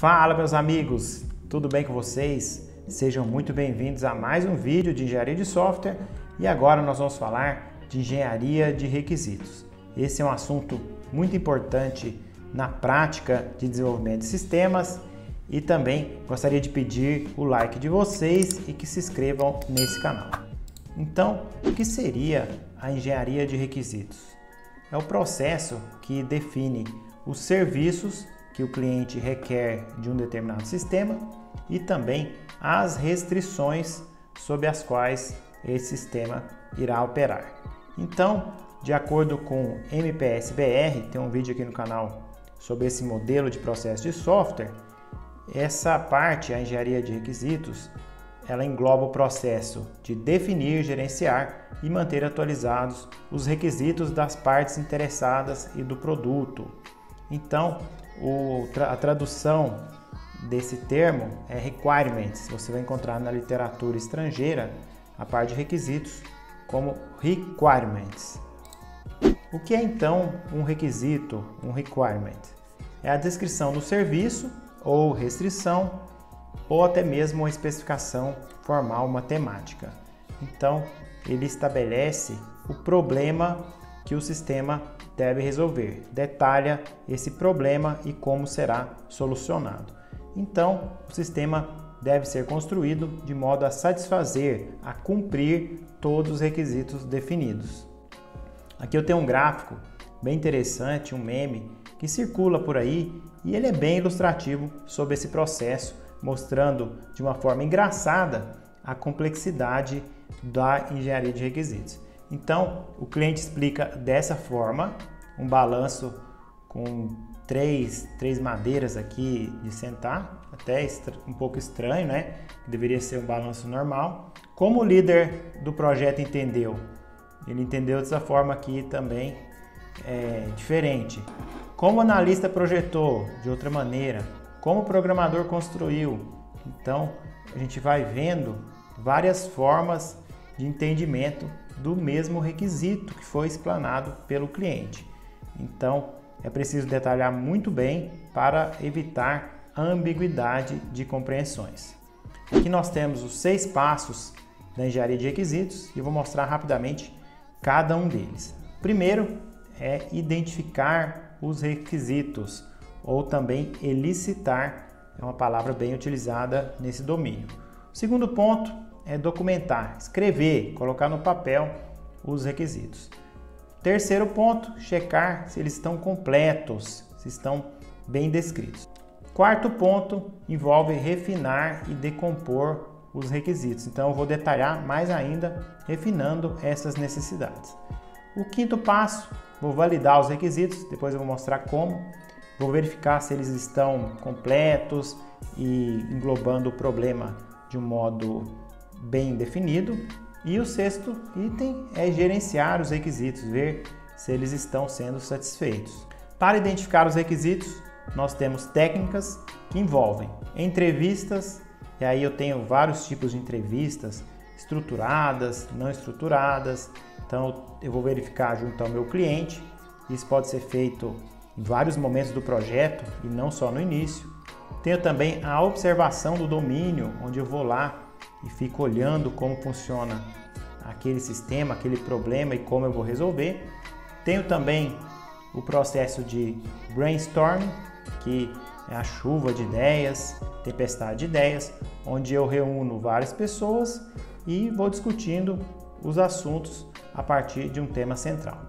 Fala meus amigos, tudo bem com vocês? Sejam muito bem-vindos a mais um vídeo de engenharia de software e agora nós vamos falar de engenharia de requisitos. Esse é um assunto muito importante na prática de desenvolvimento de sistemas e também gostaria de pedir o like de vocês e que se inscrevam nesse canal. Então, o que seria a engenharia de requisitos? É o processo que define os serviços que o cliente requer de um determinado sistema e também as restrições sob as quais esse sistema irá operar. Então, de acordo com MPS-BR, tem um vídeo aqui no canal sobre esse modelo de processo de software, essa parte, a engenharia de requisitos, ela engloba o processo de definir, gerenciar e manter atualizados os requisitos das partes interessadas e do produto. Então, o, a tradução desse termo é requirements. Você vai encontrar na literatura estrangeira a parte de requisitos como requirements. O que é então um requisito, um requirement? É a descrição do serviço ou restrição ou até mesmo uma especificação formal matemática. Então, ele estabelece o problema que o sistema deve resolver, detalha esse problema e como será solucionado. Então, o sistema deve ser construído de modo a satisfazer, a cumprir todos os requisitos definidos. Aqui eu tenho um gráfico bem interessante, um meme que circula por aí e ele é bem ilustrativo sobre esse processo, mostrando de uma forma engraçada a complexidade da engenharia de requisitos. Então, o cliente explica dessa forma, um balanço com três, três madeiras aqui de sentar, até um pouco estranho, né? Deveria ser um balanço normal. Como o líder do projeto entendeu? Ele entendeu dessa forma aqui também é, diferente. Como o analista projetou de outra maneira, como o programador construiu. Então, a gente vai vendo várias formas de entendimento do mesmo requisito que foi explanado pelo cliente. Então, é preciso detalhar muito bem para evitar ambiguidade de compreensões. Aqui nós temos os seis passos da engenharia de requisitos e vou mostrar rapidamente cada um deles. Primeiro é identificar os requisitos ou também elicitar, é uma palavra bem utilizada nesse domínio. Segundo ponto é documentar, escrever, colocar no papel os requisitos. Terceiro ponto, checar se eles estão completos, se estão bem descritos. Quarto ponto envolve refinar e decompor os requisitos. Então eu vou detalhar mais ainda, refinando essas necessidades. O quinto passo, vou validar os requisitos, depois eu vou mostrar como. Vou verificar se eles estão completos e englobando o problema de um modo bem definido. E o sexto item é gerenciar os requisitos, ver se eles estão sendo satisfeitos. Para identificar os requisitos, nós temos técnicas que envolvem entrevistas, e aí eu tenho vários tipos de entrevistas, estruturadas, não estruturadas. Então eu vou verificar junto ao meu cliente. Isso pode ser feito em vários momentos do projeto e não só no início. Tenho também a observação do domínio, onde eu vou lá e fico olhando como funciona aquele sistema, aquele problema e como eu vou resolver. Tenho também o processo de brainstorming, que é a chuva de ideias, tempestade de ideias, onde eu reúno várias pessoas e vou discutindo os assuntos a partir de um tema central.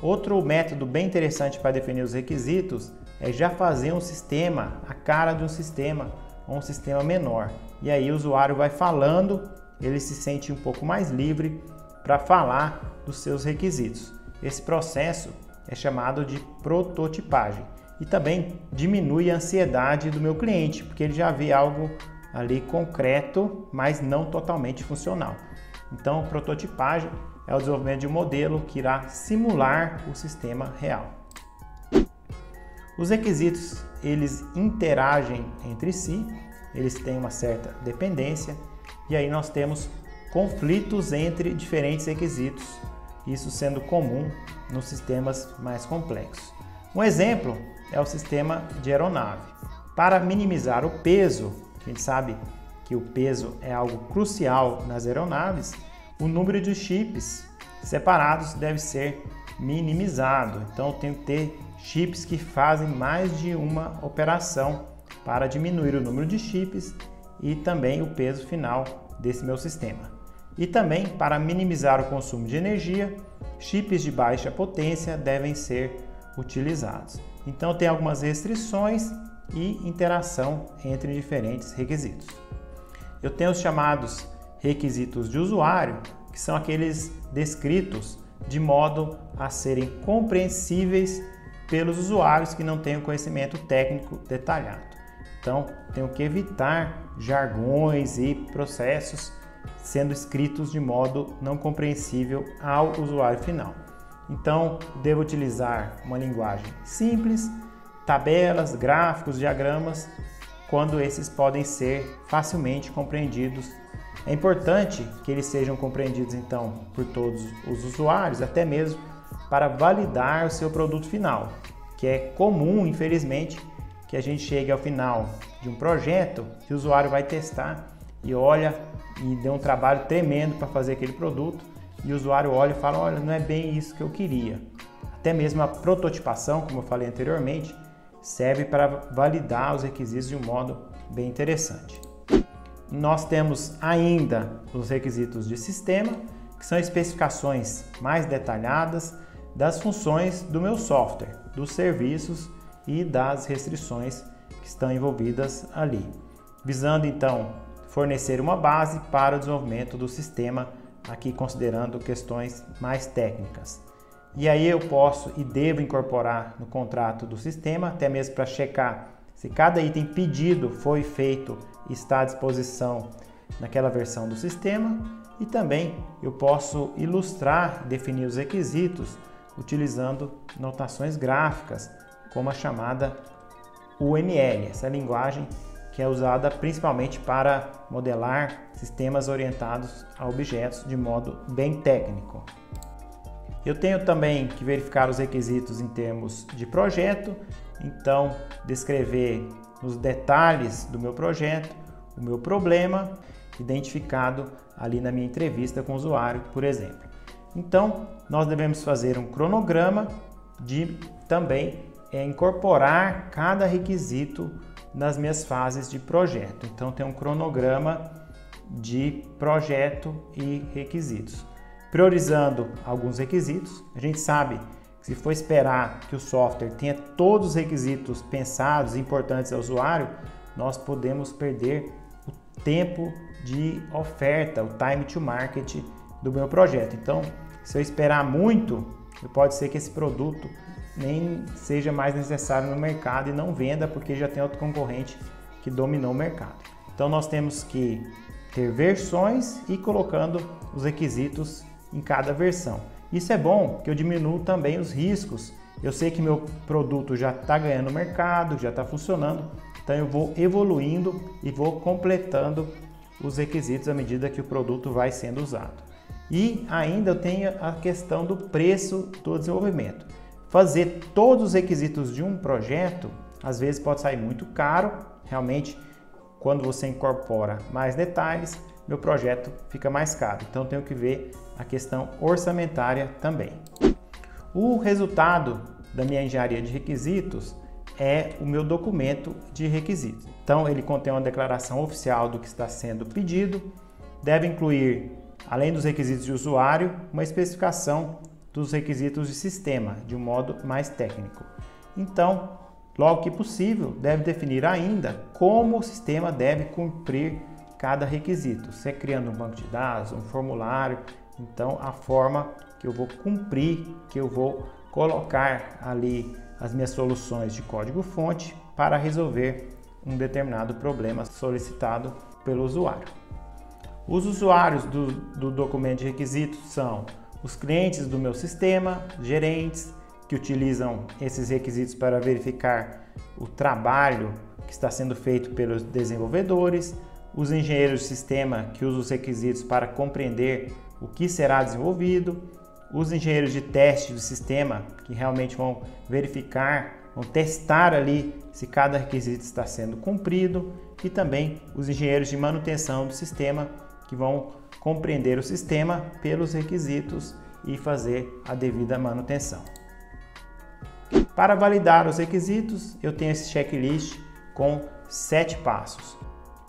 Outro método bem interessante para definir os requisitos é já fazer um sistema, a cara de um sistema, ou um sistema menor. E aí o usuário vai falando, ele se sente um pouco mais livre para falar dos seus requisitos. Esse processo é chamado de prototipagem e também diminui a ansiedade do meu cliente, porque ele já vê algo ali concreto, mas não totalmente funcional. Então, prototipagem é o desenvolvimento de um modelo que irá simular o sistema real. Os requisitos, eles interagem entre si, eles têm uma certa dependência e aí nós temos conflitos entre diferentes requisitos, isso sendo comum nos sistemas mais complexos. Um exemplo é o sistema de aeronave. Para minimizar o peso, a gente sabe que o peso é algo crucial nas aeronaves, o número de chips separados deve ser minimizado. Então tenho que ter chips que fazem mais de uma operação para diminuir o número de chips e também o peso final desse meu sistema. E também para minimizar o consumo de energia, chips de baixa potência devem ser utilizados. Então tem algumas restrições e interação entre diferentes requisitos. Eu tenho os chamados requisitos de usuário, que são aqueles descritos de modo a serem compreensíveis pelos usuários que não têm o conhecimento técnico detalhado. Então, tenho que evitar jargões e processos sendo escritos de modo não compreensível ao usuário final. Então, devo utilizar uma linguagem simples, tabelas, gráficos, diagramas, quando esses podem ser facilmente compreendidos. É importante que eles sejam compreendidos então por todos os usuários, até mesmo para validar o seu produto final, que é comum, infelizmente, que a gente chegue ao final de um projeto que o usuário vai testar e olha e deu um trabalho tremendo para fazer aquele produto e o usuário olha e fala, olha, não é bem isso que eu queria. Até mesmo a prototipação, como eu falei anteriormente, serve para validar os requisitos de um modo bem interessante. Nós temos ainda os requisitos de sistema, que são especificações mais detalhadas das funções do meu software, dos serviços e das restrições que estão envolvidas ali, visando então fornecer uma base para o desenvolvimento do sistema aqui considerando questões mais técnicas. E aí eu posso e devo incorporar no contrato do sistema, até mesmo para checar se cada item pedido foi feito e está à disposição naquela versão do sistema. E também eu posso ilustrar, definir os requisitos utilizando notações gráficas, como a chamada UML, essa linguagem que é usada principalmente para modelar sistemas orientados a objetos de modo bem técnico. Eu tenho também que verificar os requisitos em termos de projeto, então descrever os detalhes do meu projeto, o meu problema, identificado ali na minha entrevista com o usuário, por exemplo. Então, nós devemos fazer um cronograma de também é, incorporar cada requisito nas minhas fases de projeto. Então tem um cronograma de projeto e requisitos. Priorizando alguns requisitos, a gente sabe que se for esperar que o software tenha todos os requisitos pensados e importantes ao usuário, nós podemos perder o tempo de oferta, o time to market do meu projeto. Então, se eu esperar muito, pode ser que esse produto nem seja mais necessário no mercado e não venda porque já tem outro concorrente que dominou o mercado. Então nós temos que ter versões e colocando os requisitos em cada versão. Isso é bom que eu diminuo também os riscos. Eu sei que meu produto já está ganhando mercado, já está funcionando, então eu vou evoluindo e vou completando os requisitos à medida que o produto vai sendo usado. E ainda eu tenho a questão do preço do desenvolvimento. Fazer todos os requisitos de um projeto às vezes pode sair muito caro, realmente quando você incorpora mais detalhes, meu projeto fica mais caro. Então tenho que ver a questão orçamentária também. O resultado da minha engenharia de requisitos é o meu documento de requisitos. Então ele contém uma declaração oficial do que está sendo pedido, deve incluir, além dos requisitos de usuário, uma especificação dos requisitos de sistema, de um modo mais técnico. Então, logo que possível, deve definir ainda como o sistema deve cumprir cada requisito, se é criando um banco de dados, um formulário, então a forma que eu vou cumprir, que eu vou colocar ali as minhas soluções de código-fonte para resolver um determinado problema solicitado pelo usuário. Os usuários do, do documento de requisitos são os clientes do meu sistema, gerentes que utilizam esses requisitos para verificar o trabalho que está sendo feito pelos desenvolvedores, os engenheiros de sistema que usam os requisitos para compreender o que será desenvolvido, os engenheiros de teste do sistema que realmente vão verificar vão testar ali se cada requisito está sendo cumprido e também os engenheiros de manutenção do sistema que vão compreender o sistema pelos requisitos e fazer a devida manutenção. Para validar os requisitos, eu tenho esse checklist com sete passos.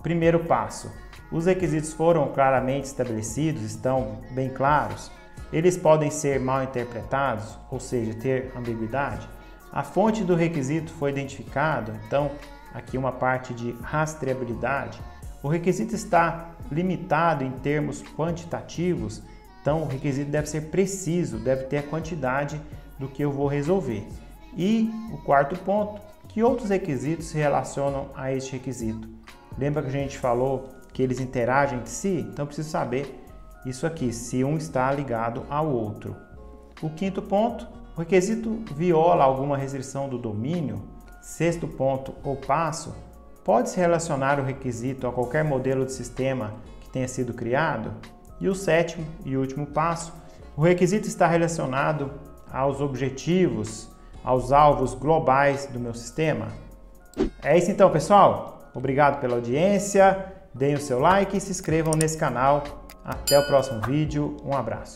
Primeiro passo: os requisitos foram claramente estabelecidos, estão bem claros. Eles podem ser mal interpretados, ou seja, ter ambiguidade. A fonte do requisito foi identificado, então aqui uma parte de rastreabilidade. O requisito está limitado em termos quantitativos, então o requisito deve ser preciso, deve ter a quantidade do que eu vou resolver. E o quarto ponto, que outros requisitos se relacionam a este requisito? Lembra que a gente falou que eles interagem entre si? Então preciso saber isso aqui, se um está ligado ao outro. O quinto ponto, o requisito viola alguma restrição do domínio. Sexto ponto, ou passo, pode-se relacionar o requisito a qualquer modelo de sistema que tenha sido criado. E o sétimo e último passo, o requisito está relacionado aos objetivos, aos alvos globais do meu sistema. É isso então, pessoal. Obrigado pela audiência. Deem o seu like e se inscrevam nesse canal até o próximo vídeo. Um abraço.